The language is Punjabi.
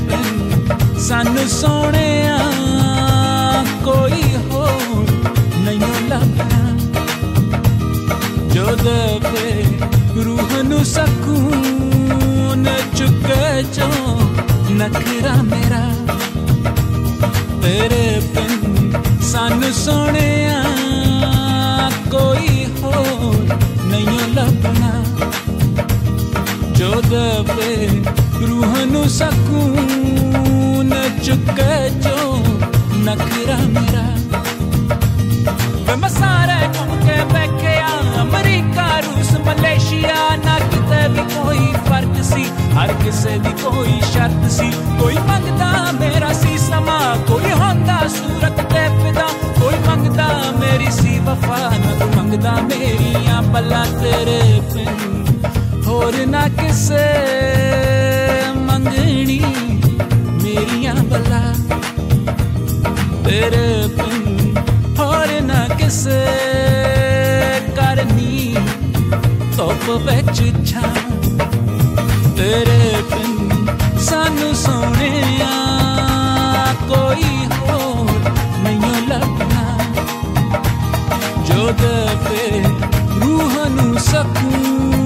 ਬਿਨ ਸਾਨੂੰ ਸੋਹਣਿਆ ਕੋਈ ਹੋਰ ਨਹੀਂ ਲੱਭਣਾ ਜੋ ਦੇਵੇ ਰੂਹ ਨੂੰ ਸਕੂਨ ਚੁੱਕੇ ਜੋ ਨਖਰਾ ਮੇਰਾ, ਤੇਰੇ ਬਿਨ ਸਾਨੂੰ ਸੋਹਣਿਆ ਕੋਈ ਹੋਰ ਨਹੀਂ ਲੱਭਣਾ। ਜੋ ਦੇਵੇ ਰੂਹ ਨੂੰ ਸਕੂਨ ਚੁੱਕੇ ਜੋ ਨਖਰਾ ਮੇਰਾ ਵੇ ਮਸਾਰੇ ਘੁੰਮ ਕੇ ਬੈਠਿਆ ਅਮਰੀਕਾ ਰੂਸ ਮਲੇਸ਼ੀਆ ਨਾ ਕਿਤੇ ਵੀ ਕੋਈ ਫ਼ਰਕ ਸੀ ਹਰ ਕਿਸੇ ਦੀ ਕੋਈ ਸ਼ਰਤ ਸੀ ਕੋਈ ਮੰਗਦਾ ਮੇਰਾ ਸੀ ਸਮਾ ਕੋਈ ਹੁੰਦਾ ਸੂਰਤ ਤੇ ਫਿਦਾ ਕੋਈ ਮੰਗਦਾ ਮੇਰੀ ਸੀ ਵਫਾ ਨਾ ਕੋਈ ਮੰਗਦਾ ਮੇਰੀਆਂ ਬੱਲਾ ਤੇਰੇ ਪਿੰਡ ਹੋਰ ਨਾ ਕਿਸੇ ਕਿਸੇ ਕਰਨੀ, ਧੁੱਪ ਵਿੱਚ ਛਾਂ। ਤੇਰੇ ਪਿੰਡ ਸਾਨੂੰ ਸੋਹਣਿਆ ਕੋਈ ਹੋਰ ਨਹੀਂ ਲੱਭਣਾ ਜੋ ਦੇਵੇ ਰੂਹ ਨੂੰ ਸਕੂਨ